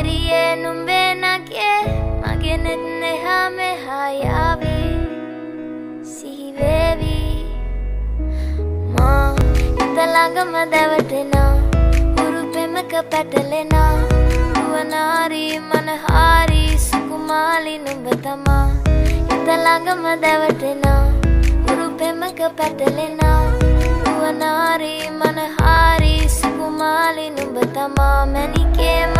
එරියේ නුඹේ නගේ මගේ නෙත් නෙහා මෙහා යාවී. සිහිවේවි. මා ඉතළඟම දැවටෙනා. හුරු පෙමක පැටලෙනා. නුවනාරී මනහාරී සුකුමාලි නුඹ තමා ඉතළඟම දැවටෙනා. හුරු පෙමක පැටලෙනා. නුවනාරී මනහාරී සුකුමාලි නුඹ තමා මැනිකේ මගේ